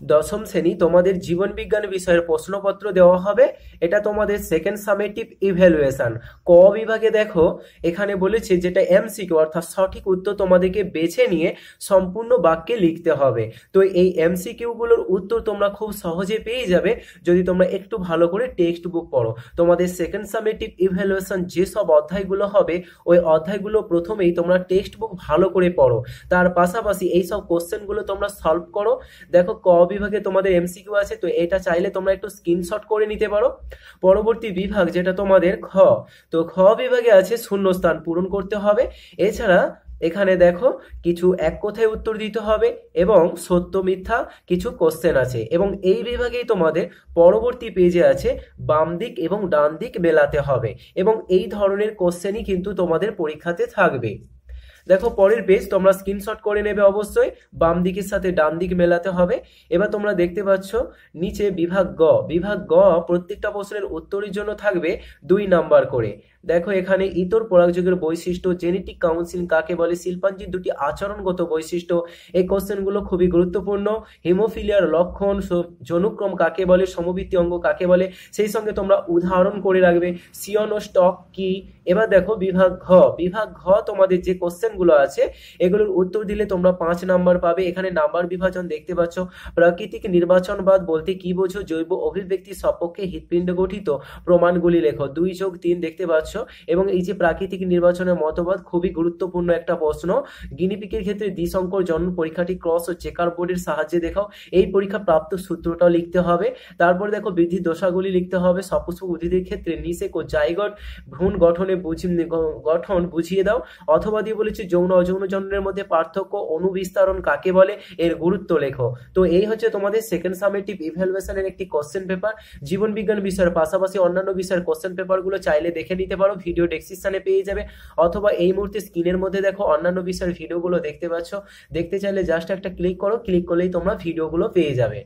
দশম শ্রেণি তোমাদের জীবন বিজ্ঞান বিষয়ের প্রশ্নপত্র দেওয়া হবে। এটা তোমাদের সেকেন্ড সামেটিভ ইভ্যালুয়েশন ক বিভাগে দেখো, এখানে বলেছে যেটা এমসিকিউ অর্থাৎ সঠিক উত্তর তোমাদেরকে বেছে নিয়ে সম্পূর্ণ বাক্যে লিখতে হবে। তো এই এমসিকিউ গুলোর উত্তর তোমরা খুব সহজে পেয়ে যাবে যদি তোমরা একটু ভালো করে টেক্সট বুক পড়ো। তোমাদের সেকেন্ড সামেটিভ ইভ্যালুয়েশন যেসব অধ্যায়গুলো হবে, ওই অধ্যায়গুলো প্রথমেই তোমরা টেক্সট বুক ভালো করে পড়ো। তার পাশাপাশি এই সব কোশ্চেনগুলো তোমরা সলভ করো। দেখো, ক বিভাগে তোমাদের এমসিকিউ আছে, তো এটা চাইলে তোমরা একটু স্ক্রিনশট করে নিতে পারো। পরবর্তী বিভাগ যেটা তোমাদের খ, তো খ বিভাগে আছে শূন্যস্থান পূরণ করতে হবে। এছাড়া এখানে দেখো, কিছু এক কথায় উত্তর দিতে হবে এবং সত্য মিথ্যা কিছু কোশ্চেন আছে। এবং এই বিভাগেই তোমাদের পরবর্তী পেজে আছে বাম দিক এবং ডান দিক মেলাতে হবে। এবং এই ধরনের কোশ্চেনই কিন্তু তোমাদের পরীক্ষাতে থাকবে। দেখো, পরের পেজ তোমরা স্ক্রিনশট করে নেবে অবশ্যই। বাম দিকের সাথে ডান দিক মেলাতে হবে। এবার তোমরা দেখতে পাচ্ছ, নিচে বিভাগ গ। বিভাগ গ প্রত্যেকটা প্রশ্নের উত্তরের জন্য থাকবে দুই নাম্বার করে। দেখো, এখানে ইতর পরাগযোগের বৈশিষ্ট্য জেনেটিক কাউন্সিল কাকে বলে শিল্পাঞ্জির দুটি আচরণগত বৈশিষ্ট্য। এই কোশ্চেনগুলো খুবই গুরুত্বপূর্ণ। হিমোফিলিয়ার লক্ষণ জনুক্রম কাকে বলে, সমবৃত্তি অঙ্গ কাকে বলে, সেই সঙ্গে তোমরা উদাহরণ করে রাখবে। সিয়ন ও স্টক কি? এবার দেখো, বিভাগ ঘ। বিভাগ ঘ তোমাদের যে কোশ্চেনগুলো আছে, এগুলোর উত্তর দিলে তোমরা পাঁচ নাম্বার পাবে। এখানে নাম্বার বিভাজন দেখতে পাচ্ছ। প্রাকৃতিক নির্বাচনবাদ বলতে কি বোঝো? জৈব অভিব্যক্তি সপক্ষে হৃৎপিণ্ড গঠিত। প্রমাণগুলি লেখো। দুই যোগ তিন দেখতে পাচ্ছ। এবং এই যে প্রাকৃতিক নির্বাচনের মতবাদ খুবই গুরুত্বপূর্ণ একটা প্রশ্ন। গিনিপিকের ক্ষেত্রে দ্বিসংকর জন্ম পরীক্ষাটি ক্রস ও চেকার বোর্ডের সাহায্যে দেখাও। এই পরীক্ষা প্রাপ্ত সূত্রটাও লিখতে হবে। তারপর দেখো বৃদ্ধি দশাগুলি লিখতে হবে। সপুষ্প উদ্ভিদের ক্ষেত্রে নিষেক ও জায়গট ভ্রূণ গঠনে বুঝি, গঠন বুঝিয়ে দাও। অথবা দিয়ে বলেছে, যৌন অযৌন জন্মের মধ্যে পার্থক্য অনুবিস্তারণ কাকে বলে? এর গুরুত্ব লেখো। তো এই হচ্ছে তোমাদের সেকেন্ড সামেটিভ ইভ্যালুয়েশনের একটি কোশ্চেন পেপার জীবন বিজ্ঞান বিষয়ের পাশাপাশি অন্যান্য বিষয়ের কোশ্চেন পেপারগুলো চাইলে দেখে নিতে পারো ভিডিও ডেসক্রিপশনে পেয়ে যাবে। অথবা এই মুহূর্তে স্ক্রিনের মধ্যে দেখো অন্যান্য বিষয়ের ভিডিওগুলো দেখতে পাচ্ছ। দেখতে চাইলে জাস্ট একটা ক্লিক করো ক্লিক করলেই তোমরা ভিডিওগুলো পেয়ে যাবে।